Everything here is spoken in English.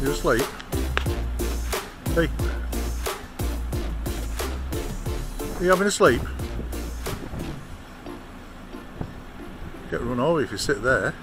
You're asleep? Hey. Are you having a sleep? Get run over if you sit there.